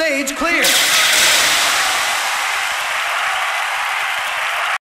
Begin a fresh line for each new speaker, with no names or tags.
Stage clear.